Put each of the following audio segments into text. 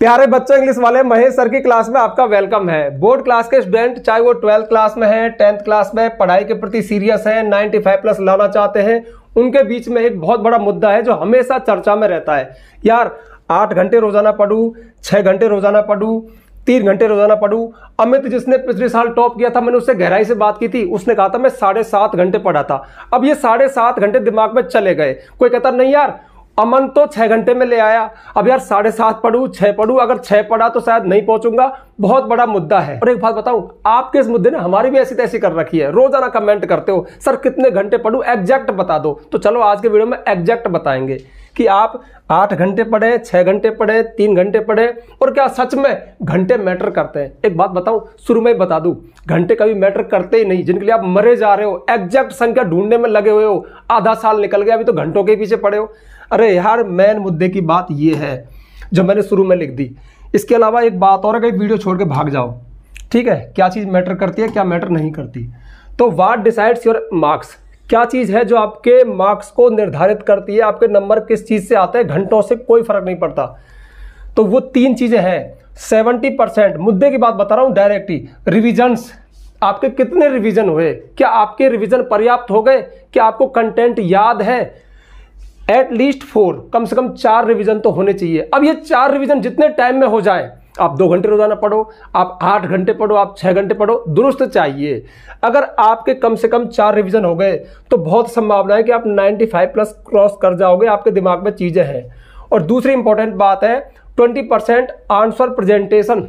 प्यारे बच्चों इंग्लिश वाले, महेश सर की क्लास में आपका वेलकम है। बोर्ड क्लास के स्टूडेंट चाहे वो ट्वेल्थ क्लास में है टेंथ क्लास में, पढ़ाई के प्रति सीरियस है 95 प्लस लाना चाहते हैं, उनके बीच में एक बहुत बड़ा मुद्दा है जो हमेशा चर्चा में रहता है। यार, आठ घंटे रोज़ाना पढ़ू, छह घंटे रोज़ाना पढ़ू, तीन घंटे रोज़ाना पढ़ू। अमित जिसने पिछले साल टॉप किया था, मैंने उससे गहराई से बात की थी, उसने कहा था, मैं साढ़े घंटे पढ़ा था। अब ये साढ़े घंटे दिमाग में चले गए। कोई कहता, नहीं यार अमन तो छह घंटे में ले आया। अब यार साढ़े सात पढ़ू, छह पढ़ू, अगर छह पढ़ा तो शायद नहीं पहुंचूँगा। बहुत बड़ा मुद्दा है। और एक बात बताऊँ, आपके इस मुद्दे ने हमारी भी ऐसी तैसी कर रखी है। रोज़ाना कमेंट करते हो, सर, कितने घंटे पढ़ू? एग्जैक्ट बता दो। तो चलो, आज के वीडियो में एग्जैक्ट बताएँगे कि आप आठ घंटे पढ़े, छह घंटे पढ़े, तीन घंटे पढ़े और क्या सच में घंटे मैटर करते हैं। एक बात बताऊँ, शुरू में बता दूँ, घंटे कभी मैटर करते ही नहीं। जिनके लिए आप मरे जा रहे हो एग्जैक्ट संख्या ढूँढने में लगे हुए हो। आधा साल निकल गया, अभी तो घंटों के पीछे पड़े हो। अरे यार मेन मुद्दे की बात ये है, जो मैंने शुरू में लिख दी। इसके अलावा एक बात और कहीं वीडियो छोड़ के भाग जाओ, ठीक है? क्या चीज़ मैटर करती है, क्या मैटर नहीं करती? तो वाट डिसाइड्स योर मार्क्स क्या चीज़ है जो आपके मार्क्स को निर्धारित करती है? आपके नंबर किस चीज़ से आते हैं? घंटों से कोई फ़र्क नहीं पड़ता। तो वो तीन चीज़ें हैं। सेवेंटी परसेंट, मुद्दे की बात बता रहा हूँ डायरेक्ट ही रिविजन्स आपके कितने रिवीजन हुए? क्या आपके रिवीजन पर्याप्त हो गए? क्या आपको कंटेंट याद है? एट लीस्ट फोर कम से कम चार रिवीजन तो होने चाहिए। अब ये चार रिवीजन जितने टाइम में हो जाए, आप दो घंटे रोज़ाना पढ़ो, आप आठ घंटे पढ़ो, आप छह घंटे पढ़ो, दुरुस्त चाहिए। अगर आपके कम से कम चार रिवीजन हो गए तो बहुत संभावना है कि आप 95 प्लस क्रॉस कर जाओगे, आपके दिमाग में चीज़ें हैं। और दूसरी इंपॉर्टेंट बात है 20 परसेंट आंसर प्रेजेंटेशन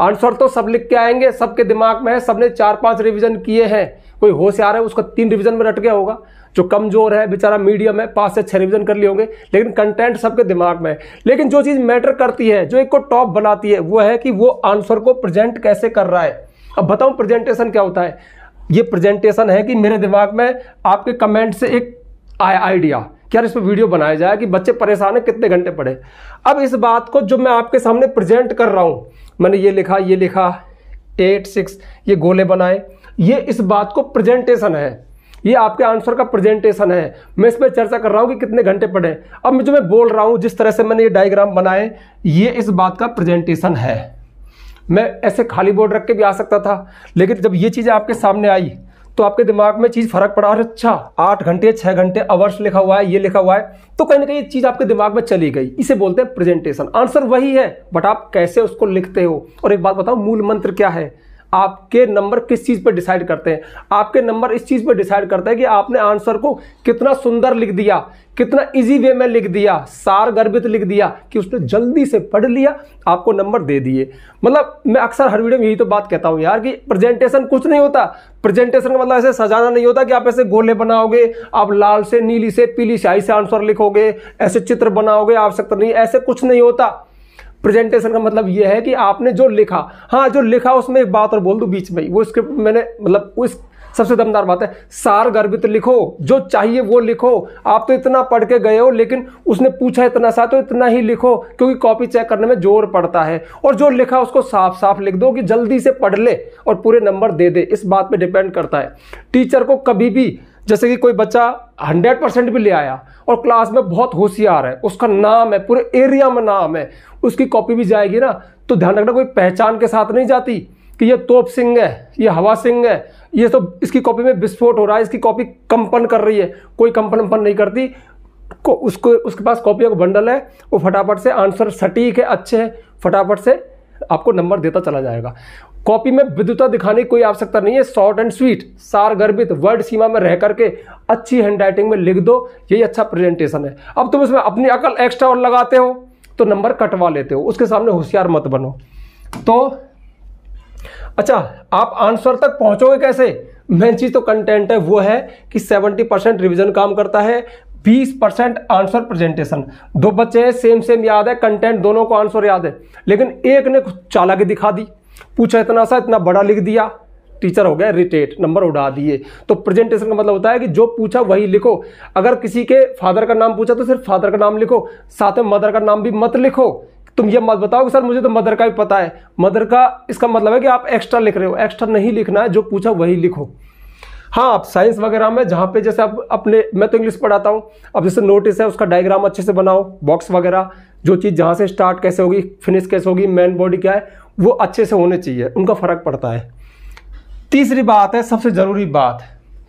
आंसर तो सब लिख के आएँगे, सबके दिमाग में है, सबने चार पाँच रिवीजन किए हैं। कोई होशियार है, उसका तीन रिवीजन में रट गया होगा। जो कमज़ोर है, बेचारा मीडियम है पाँच से छह रिविजन कर लिए होंगे, लेकिन कंटेंट सबके दिमाग में है। लेकिन जो चीज़ मैटर करती है, जो एक को टॉप बनाती है, वो है कि वो आंसर को प्रेजेंट कैसे कर रहा है। अब बताऊँ प्रेजेंटेशन क्या होता है? ये प्रेजेंटेशन है कि मेरे दिमाग में आपके कमेंट से एक आया आइडिया क्या इस पर वीडियो बनाया जाए कि बच्चे परेशान है, कितने घंटे पढ़े। अब इस बात को जो मैं आपके सामने प्रेजेंट कर रहा हूँ, मैंने ये लिखा ये लिखा एट सिक्स ये गोले बनाए। ये इस बात को प्रेजेंटेशन है। ये आपके आंसर का प्रेजेंटेशन है। मैं इस पर चर्चा कर रहा हूँ कि कितने घंटे पढ़े। अब जो मैं बोल रहा हूँ, जिस तरह से मैंने ये डायग्राम बनाए, ये इस बात का प्रेजेंटेशन है। मैं ऐसे खाली बोर्ड रख के भी आ सकता था, लेकिन जब ये चीज़ आपके सामने आई तो आपके दिमाग में चीज़ फ़र्क पड़ा। और अच्छा आठ घंटे, छह घंटे अवर्स लिखा हुआ है, ये लिखा हुआ है तो कहीं ना कहीं ये चीज़ आपके दिमाग में चली गई। इसे बोलते हैं प्रेजेंटेशन आंसर वही है बट आप कैसे उसको लिखते हो? और एक बात बताओ मूल मंत्र क्या है? आपके नंबर किस चीज़ पर डिसाइड करते हैं? आपके नंबर इस चीज़ पर डिसाइड करते हैं कि आपने आंसर को कितना सुंदर लिख दिया, कितना इजी वे में लिख दिया, सार गर्भित लिख दिया कि उसने जल्दी से पढ़ लिया, आपको नंबर दे दिए। मतलब मैं अक्सर हर वीडियो में यही तो बात कहता हूँ यार कि प्रेजेंटेशन कुछ नहीं होता। प्रेजेंटेशन का मतलब ऐसे सजाना नहीं होता कि आप ऐसे गोले बनाओगे, आप लाल से, नीली से, पीली स्याही से आंसर लिखोगे, ऐसे चित्र बनाओगे, आवश्यकता नहीं, ऐसे कुछ नहीं होता। प्रेजेंटेशन का मतलब यह है कि आपने जो लिखा हाँ जो लिखा उसमें एक बात और बोल दू बीच में वो स्क्रिप्ट मैंने मतलब उस सबसे दमदार बात है। सार गर्भित लिखो, जो चाहिए वो लिखो। आप तो इतना पढ़ के गए हो, लेकिन उसने पूछा इतना सा तो इतना ही लिखो, क्योंकि कॉपी चेक करने में ज़ोर पड़ता है। और जो लिखा उसको साफ़ साफ़ लिख दो कि जल्दी से पढ़ ले और पूरे नंबर दे दे। इस बात पे डिपेंड करता है। टीचर को कभी भी जैसे कि कोई बच्चा हंड्रेड परसेंट भी ले आया और क्लास में बहुत होशियार है, उसका नाम है, पूरे एरिया में नाम है, उसकी कॉपी भी जाएगी ना तो ध्यान रखना कोई पहचान के साथ नहीं जाती कि ये तोप सिंह है, ये हवा सिंह है, ये तो इसकी कॉपी में विस्फोट हो रहा है, इसकी कॉपी कंपन कर रही है, कोई कंपन कंपन नहीं करती, को उसको, उसके पास कॉपी का बंडल है, वो फटाफट से आंसर सटीक है, अच्छे है, फटाफट से आपको नंबर देता चला जाएगा। कॉपी में विद्युता दिखाने की कोई आवश्यकता नहीं है। शॉर्ट एंड स्वीट सार गर्भित वर्ड सीमा में रह करके अच्छी हैंड राइटिंग में लिख दो। यही अच्छा प्रेजेंटेशन है। अब तुम इसमें अपनी अकल एक्स्ट्रा और लगाते हो तो नंबर कटवा लेते हो। उसके सामने होशियार मत बनो। तो अच्छा आप आंसर तक पहुंचोगे कैसे? मेन चीज़ तो कंटेंट है, वो है कि 70 परसेंट रिविजन काम करता है 20 परसेंट आंसर प्रेजेंटेशन दो बच्चे हैं सेम सेम याद है कंटेंट दोनों को आंसर याद है। लेकिन एक ने चालाकी दिखा दी। पूछा इतना सा, इतना बड़ा लिख दिया, टीचर हो गया रिटेट, नंबर उड़ा दिए। तो प्रेजेंटेशन का मतलब होता है कि जो पूछा वही लिखो। अगर किसी के फादर का नाम पूछा तो सिर्फ़ फादर का नाम लिखो, साथ में मदर का नाम भी मत लिखो। तुम ये मत बताओ कि सर, मुझे तो मदर का भी पता है। मदर का इसका मतलब है कि आप एक्स्ट्रा लिख रहे हो। एक्स्ट्रा नहीं लिखना है, जो पूछा वही लिखो। हाँ आप साइंस वगैरह में, जहाँ पे जैसे आप अपने, मैं तो इंग्लिश पढ़ाता हूँ। अब जैसे नोटिस है, उसका डायग्राम अच्छे से बनाओ बॉक्स वगैरह, जो चीज़ जहाँ से स्टार्ट कैसे होगी फिनिश कैसे होगी मेन बॉडी क्या है वो अच्छे से होने चाहिए, उनका फ़र्क पड़ता है। तीसरी बात है, सबसे ज़रूरी बात,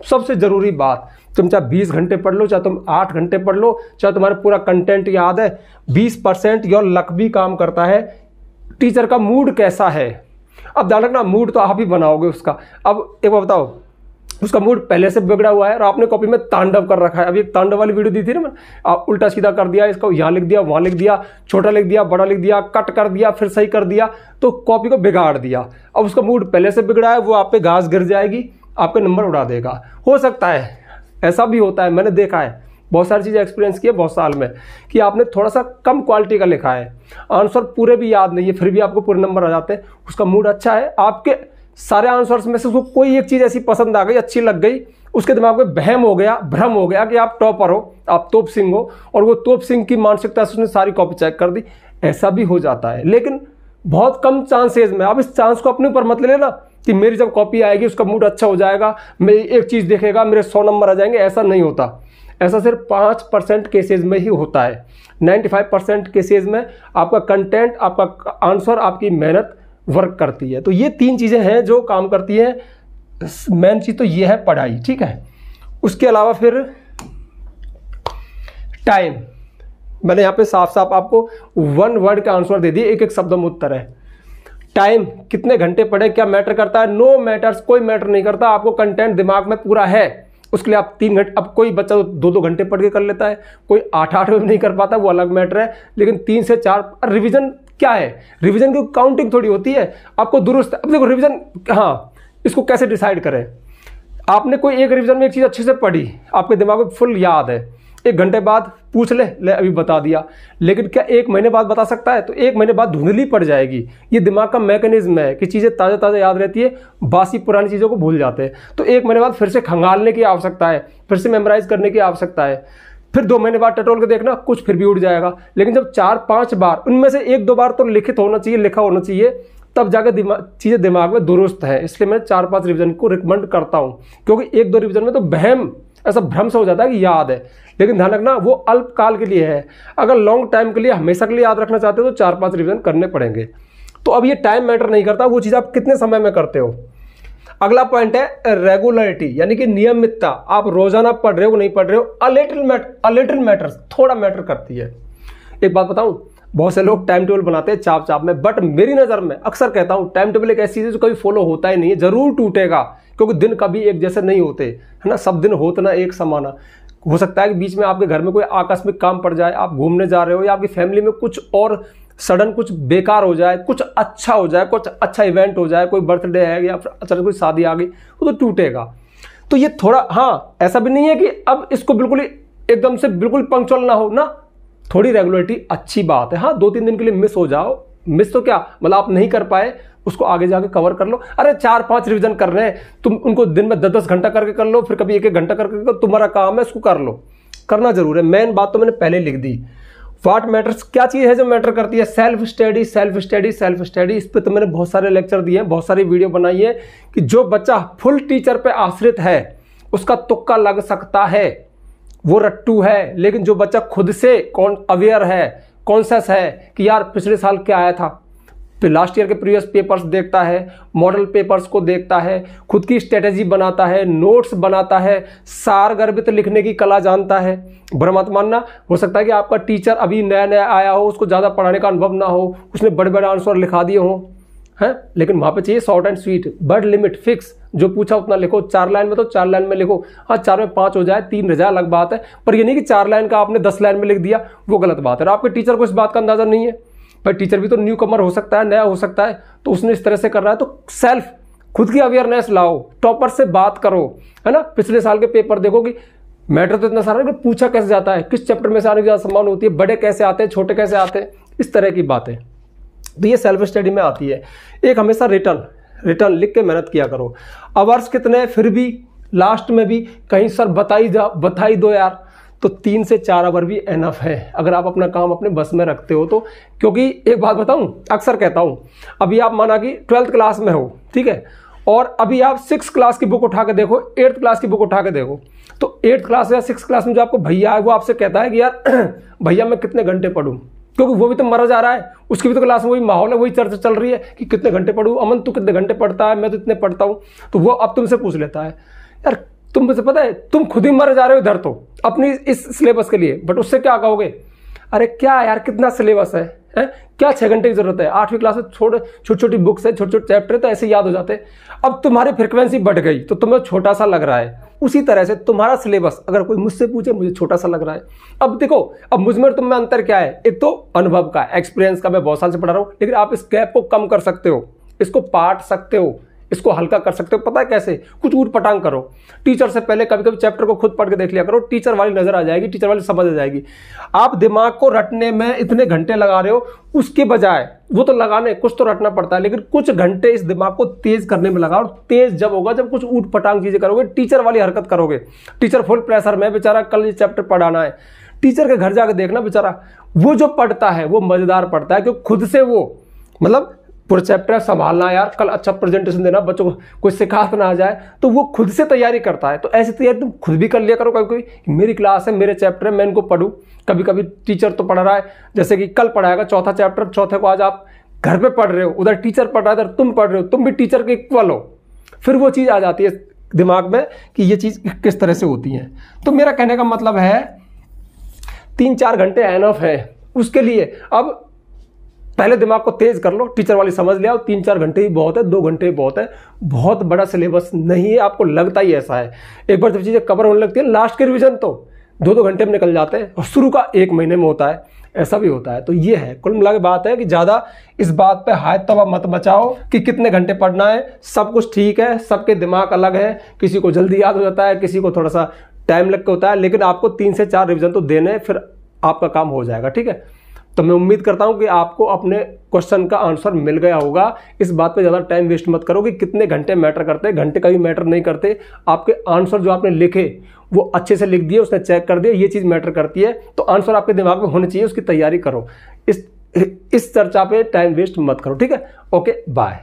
सबसे ज़रूरी बात, तुम चाहे बीस घंटे पढ़ लो, चाहे तुम आठ घंटे पढ़ लो, चाहे तुम्हारा पूरा कंटेंट याद है, बीस परसेंट योर लक भी काम करता है। टीचर का मूड कैसा है? अब ध्यान रखना, मूड तो आप ही बनाओगे उसका। अब एक बार बताओ उसका मूड पहले से बिगड़ा हुआ है और आपने कॉपी में तांडव कर रखा है। अभी एक तांडव वाली वीडियो दी थी ना आप उल्टा सीधा कर दिया, इसको यहाँ लिख दिया, वहाँ लिख दिया, छोटा लिख दिया, बड़ा लिख दिया कट कर दिया, फिर सही कर दिया तो कॉपी को बिगाड़ दिया। अब उसका मूड पहले से बिगड़ा है, वो आप पे घास गिर जाएगी, आपके नंबर उड़ा देगा। हो सकता है, ऐसा भी होता है, मैंने देखा है। बहुत सारी चीज़ें एक्सपीरियंस किए बहुत साल में, कि आपने थोड़ा सा कम क्वालिटी का लिखा है। आंसर पूरे भी याद नहीं है, फिर भी आपको पूरे नंबर आ जाते हैं। उसका मूड अच्छा है, आपके सारे आंसर्स में से उसको कोई एक चीज़ ऐसी पसंद आ गई, अच्छी लग गई, उसके दिमाग में बहम हो गया, भ्रम हो गया कि आप टॉपर हो, आप तोप सिंह हो, और वो तोप सिंह की मानसिकता से उसने सारी कॉपी चेक कर दी, ऐसा भी हो जाता है। लेकिन बहुत कम चांसेज में आप इस चांस को अपने ऊपर मत ले लेना कि मेरी जब कॉपी आएगी, उसका मूड अच्छा हो जाएगा, मेरी एक चीज़ देखेगा, मेरे सौ नंबर आ जाएँगे, ऐसा नहीं होता। ऐसा सिर्फ़ पाँच परसेंट केसेज में ही होता है। नाइन्टी फाइव परसेंट केसेज में आपका कंटेंट आपका आंसर आपकी मेहनत वर्क करती है। तो ये तीन चीज़ें हैं जो काम करती हैं। मेन चीज़ तो ये है पढ़ाई, ठीक है? उसके अलावा फिर टाइम मैंने यहाँ पे साफ़ साफ़ आपको वन वर्ड का आंसर दे दिए एक एक शब्द में उत्तर है। टाइम कितने घंटे पढ़े, क्या मैटर करता है? नो मैटर्स कोई मैटर नहीं करता। आपको कंटेंट दिमाग में पूरा है। उसके लिए आप तीन घंटे, अब कोई बच्चा दो दो घंटे पढ़ के कर लेता है। कोई आठ आठ में नहीं कर पाता, वो अलग मैटर है। लेकिन तीन से चार रिविजन क्या है? रिविजन की काउंटिंग थोड़ी होती है। आपको दुरुस्त, अब देखो रिविजन हाँ इसको कैसे डिसाइड करें? आपने कोई एक रिविजन में एक चीज़ अच्छे से पढ़ी, आपके दिमाग में फुल याद है। एक घंटे बाद पूछ ले ले, अभी बता दिया। लेकिन क्या एक महीने बाद बता सकता है? तो एक महीने बाद धुंधली पड़ जाएगी। ये दिमाग का मैकेनिज्म है कि चीज़ें ताज़ा ताज़ा याद रहती है, बासी पुरानी चीज़ों को भूल जाते हैं। तो एक महीने बाद फिर से खंगालने की आवश्यकता है, फिर से मेमोराइज करने की आवश्यकता है। फिर दो महीने बाद टटोल के देखना, कुछ फिर भी उड़ जाएगा। लेकिन जब चार, पाँच बार, उनमें से एक, दो बार तो लिखित होना चाहिए, लिखा होना चाहिए, तब जाकर दिमाग चीज़ें दिमाग में दुरुस्त है। इसलिए मैं चार, पाँच रिवीजन को रिकमेंड करता हूँ। क्योंकि एक, दो रिवीजन में तो बहम ऐसा भ्रम से हो जाता है कि याद है। लेकिन ध्यान रखना, वो अल्पकाल के लिए है। अगर लॉन्ग टाइम के लिए, हमेशा के लिए याद रखना चाहते हो तो चार, पाँच रिविज़न करने पड़ेंगे। तो अब ये टाइम मैटर नहीं करता, वो चीज़ आप कितने समय में करते हो? अगला पॉइंट है रेगुलरिटी यानी कि नियमितता। आप रोज़ाना पढ़ रहे हो नहीं पढ़ रहे हो a little matter a little matter थोड़ा मैटर करती है। एक बात बताऊँ, बहुत से लोग टाइम टेबल बनाते हैं चाप चाप में बट मेरी नज़र में अक्सर कहता हूँ टाइम टेबल एक ऐसी चीज़ जो कभी फॉलो होता ही नहीं है, ज़रूर टूटेगा, क्योंकि दिन कभी एक जैसे नहीं होते, है ना? सब दिन होते ना एक समाना। हो सकता है कि बीच में आपके घर में कोई आकस्मिक काम पड़ जाए, आप घूमने जा रहे हो या आपकी फैमिली में कुछ और सडन कुछ बेकार हो जाए, कुछ अच्छा हो जाए, कुछ अच्छा इवेंट हो जाए, कोई बर्थडे है या फिर अचानक कोई शादी आ गई, वो तो टूटेगा। तो ये थोड़ा हाँ ऐसा भी नहीं है कि अब इसको बिल्कुल एकदम से बिल्कुल पंक्चुअल ना हो, ना। थोड़ी रेगुलरिटी अच्छी बात है। हाँ दो तीन दिन के लिए मिस हो जाओ। मिस तो क्या? मतलब आप नहीं कर पाए, उसको आगे जाके कवर कर लो। अरे चार पाँच रिवीजन कर रहे हैं, तुम उनको दिन में दस दस घंटा करके कर लो, फिर कभी एक एक घंटा करके कर तुम्हारा काम है, उसको कर लो। करना ज़रूर है। मेन बात तो मैंने पहले लिख दी। वाट मैटर्स क्या चीज़ है जो मैटर करती है? Self study self study self study इस पर तो मैंने बहुत सारे लेक्चर दिए हैं, बहुत सारी वीडियो बनाई है कि जो बच्चा फुल टीचर पे आश्रित है, उसका तुक्का लग सकता है। वो रट्टू है, लेकिन जो बच्चा खुद से कौन अवेयर है कॉन्शस है कि यार पिछले साल क्या आया था? फिर लास्ट ईयर के प्रीवियस पेपर्स देखता है मॉडल पेपर्स को देखता है, खुद की स्ट्रेटेजी बनाता है नोट्स बनाता है सार गर्भित लिखने की कला जानता है। भ्रमत मानना, हो सकता है कि आपका टीचर अभी नया नया आया हो, उसको ज़्यादा पढ़ाने का अनुभव ना हो, उसने बड़े बड़े आंसर लिखा दिए हों, है? लेकिन वहाँ पे चाहिए short and sweet word limit fix जो पूछा उतना लिखो, चार लाइन में तो चार लाइन में लिखो हाँ चार में पाँच हो जाए, तीन रह जाए, अलग बात है, पर ये नहीं कि चार लाइन का आपने दस लाइन में लिख दिया, वो गलत बात है, और आपके टीचर को इस बात का अंदाज़ा नहीं है। भाई टीचर भी तो न्यू कमर हो सकता है, नया हो सकता है तो उसने इस तरह से कर रहा है तो सेल्फ खुद की अवेयरनेस लाओ टॉपर से बात करो, है ना? पिछले साल के पेपर देखो कि मैटर तो इतना सारा है कि पूछा कैसे जाता है, किस चैप्टर में से आने की ज़्यादा संभावना होती है, बड़े कैसे आते हैं, छोटे कैसे आते हैं, इस तरह की बातें। तो ये सेल्फ स्टडी में आती है। एक हमेशा रिटर्न रिटर्न लिख के मेहनत किया करो। अवर्स कितने फिर भी लास्ट में भी कहीं सर बताई जा, बताई दो यार। तो तीन से चार आवर भी एनफ है। अगर आप अपना काम अपने बस में रखते हो तो क्योंकि एक बात बताऊँ, अक्सर कहता हूँ, अभी आप माना कि ट्वेल्थ क्लास में हो, ठीक है? और अभी आप सिक्स क्लास की बुक उठा के देखो एट्थ क्लास की बुक उठा के देखो तो एट्थ क्लास या सिक्स क्लास में जो आपको भैया है, वो आपसे कहता है कि यार, भैया मैं कितने घंटे पढ़ूँ? क्योंकि वो भी तो मरा जा रहा है, उसकी भी तो क्लास में वही माहौल है, वही चर्चा चल रही है कि कितने घंटे पढ़ू? अमन, तू कितने घंटे पढ़ता है? मैं तो इतने पढ़ता हूँ। तो वो अब तुमसे पूछ लेता है, यार तुम मुझे पता है, तुम खुद ही मर जा रहे हो इधर तो अपनी इस सिलेबस के लिए। बट उससे क्या कहोगे? अरे क्या यार, कितना सिलेबस है है? क्या छः घंटे की ज़रूरत है? आठवीं क्लास में छोटे छोटी छोटी बुक्स है छोटे छोटे चैप्टर तो ऐसे याद हो जाते अब तुम्हारी फ्रिक्वेंसी बढ़ गई तो तुम्हें छोटा सा लग रहा है। उसी तरह से तुम्हारा सिलेबस अगर कोई मुझसे पूछे, मुझे छोटा सा लग रहा है। अब देखो, अब मुझमें तुम में अंतर क्या है? एक तो अनुभव का एक्सपीरियंस का मैं बहुत साल से पढ़ा रहा हूँ, लेकिन आप इस गैप को कम कर सकते हो, इसको पाट सकते हो। इसको हल्का कर सकते हो, पता है कैसे? कुछ ऊट पटांग करो। टीचर से पहले कभी कभी चैप्टर को खुद पढ़ के देख लिया करो, टीचर वाली नज़र आ जाएगी, टीचर वाली समझ आ जाएगी। आप दिमाग को रटने में इतने घंटे लगा रहे हो, उसके बजाय, वो तो लगाने, कुछ तो रटना पड़ता है, लेकिन कुछ घंटे इस दिमाग को तेज करने में लगा और तेज जब होगा, जब कुछ ऊट पटांग चीज़ें करोगे, टीचर वाली हरकत करोगे। टीचर फुल प्रेशर में, बेचारा कल ये चैप्टर पढ़ाना है। टीचर के घर जाकर देखना, बेचारा, वो जो पढ़ता है, वो मज़ेदार पढ़ता है, क्योंकि खुद से वो मतलब पूरा चैप्टर संभालना यार, कल अच्छा प्रेजेंटेशन देना, बच्चों को कोई शिकायत ना आ जाए तो वो खुद से तैयारी करता है। तो ऐसी तैयारी तुम खुद भी कर लिया करो कभी कभी मेरी क्लास है, मेरे चैप्टर है, मैं इनको पढ़ूँ। कभी कभी टीचर तो पढ़ रहा है, जैसे कि कल पढ़ाएगा चौथा चैप्टर चौथे को आज आप घर पे पढ़ रहे हो, उधर टीचर पढ़ रहा है इधर तुम पढ़ रहे हो, तुम भी टीचर के इक्वल हो। फिर वो चीज़ आ जाती है दिमाग में कि ये चीज़ किस तरह से होती है। तो मेरा कहने का मतलब है, तीन चार घंटे एनफ है, उसके लिए। अब पहले दिमाग को तेज कर लो, टीचर वाली समझ लिया तीन चार घंटे ही बहुत है, दो घंटे ही बहुत है। बहुत बड़ा सिलेबस नहीं है, आपको लगता ही ऐसा है। एक बार जब चीज़ें कवर होने लगती है लास्ट के रिविजन तो दो दो घंटे में निकल जाते हैं और शुरू का एक महीने में होता है। ऐसा भी होता है। तो ये है, कुल मिला बात है कि ज़्यादा इस बात पे हाय तवा मत बचाओ कि कितने घंटे पढ़ना है। सब कुछ ठीक है, सबके दिमाग अलग है, किसी को जल्दी याद हो जाता है, किसी को थोड़ा सा टाइम लग के होता है, लेकिन आपको तीन से चार रिविजन तो देने फिर आपका काम हो जाएगा, ठीक है? तो मैं उम्मीद करता हूँ कि आपको अपने क्वेश्चन का आंसर मिल गया होगा। इस बात पे ज़्यादा टाइम वेस्ट मत करो कि कितने घंटे मैटर करते हैं। घंटे का भी मैटर नहीं करते। आपके आंसर जो आपने लिखे, वो अच्छे से लिख दिए, उसने चेक कर दिया, ये चीज़ मैटर करती है। तो आंसर आपके दिमाग में होने चाहिए, उसकी तैयारी करो। इस इस चर्चा पे टाइम वेस्ट मत करो, ठीक है? Okay bye